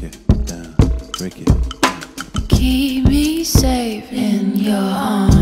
break it down, break it down. Keep me safe in your arms.